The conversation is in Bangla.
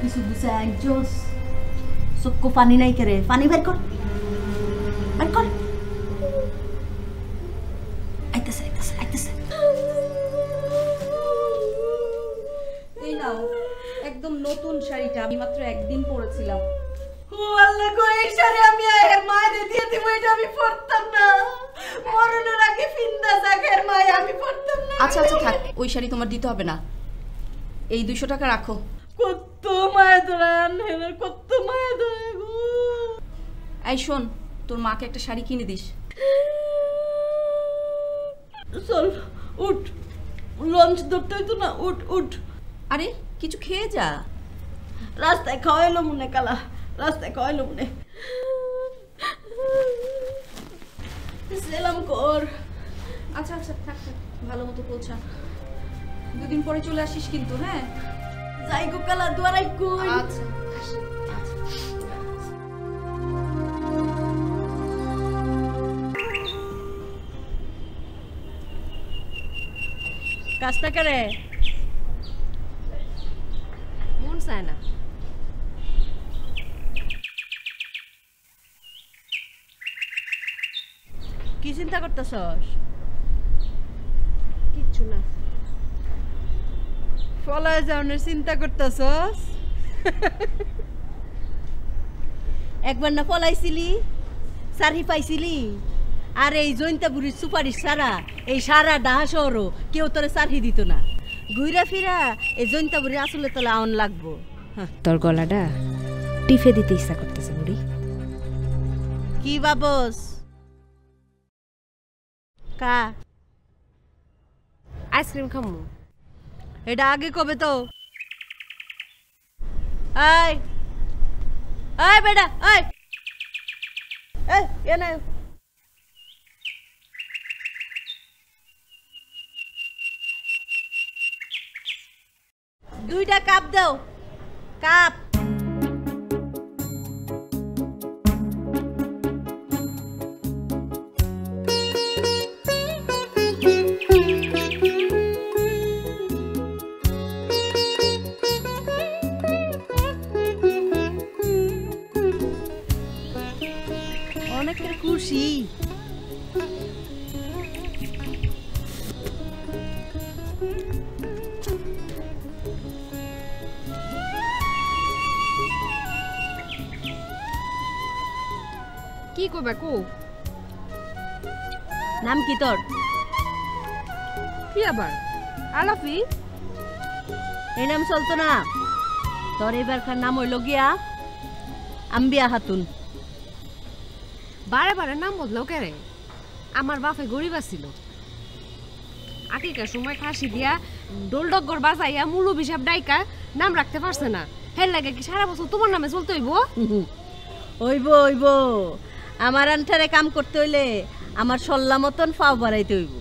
কিছু বুঝে একজোস চক্কু পানি নাই কেরে পানি বের কর। বের কর। আইতেছে আইতেছে আইতেছে। এই নাও একদম নতুন শাড়িটা। আমি মাত্র একদিন পরেছিলাম। ও আল্লাহ গো এই শাড়ি আমি এর মায়ের দিয়ে দিব এটা আমি পরতাম না। মরণের আগে ফিন্দা জাগের মায় আমি পরতাম না। আচ্ছা আচ্ছা থাক ওই শাড়ি তোমার দিতে হবে না। এই দুশো টাকা রাখো। কত মায়া ধরা আনহের কত মায়া ধরা গো। এই শোন তোর মাকে একটা শাড়ি কিনে দিস। চল উঠ। লঞ্চ ধরতে হইতো না উঠ উঠ। আরে কিছু খেয়ে যা। রাস্তায় খাওয়াইলো মনে কালা রাস্তায় খাওয়াইলো মনে। সেলাম কর। আচ্ছা আচ্ছা থাক থাক ভালো মতো পৌঁছা। দুদিন পরে চলে আসিস কিন্তু হ্যাঁ? যাই গো কালা দুয়ারাই কই আচ্ছা কাজটা করে মন চায় না কি চিন্তা করতেছস কিচ্ছু না ফলায় যাওয়ার চিন্তা করতেছস? একবার না ফলাইছিলি সারি পাইছিলি। আর এই জৈন্তা বুড়ির সুপারিশ সারা এই সারা ডাহা শহরও কেউ তোরে সারহি দিত না। ঘুরা ফিরা এই জৈন্তা বুড়ি আসলে তোলে আউন লাগবো। তোর গলাটা টিফে দিতে ইচ্ছা করতেছে বুড়ি। কি বাবস? কা? আইসক্রিম খামু। এটা আগে কবে তো আয় আয় বেটা আয় এই এ না দুইটা কাপ দাও কাপ অনেকের খুশি। কি করবে কো? নাম কি তোর? কি আবার? আলাফি? এই নাম চলতো না। তোর এবারকার নাম হইল গিয়া আম্বিয়া হাতুন। বারে বারে নাম বদলাও কেরে আমার বাপে গরিব আছিল। আগেকার সময় ফাঁসি দিয়া ডোল ডগর বাজাইয়া মুলু হিসাব ডাইকা নাম রাখতে পারছে না। হের লাগে কি সারা বছর তোমার নামে চলতে হইব? হইব হইব। আমার আন্ঠারে কাম করতে হইলে আমার সল্লা মতন ফাও বাড়াইতে হইব।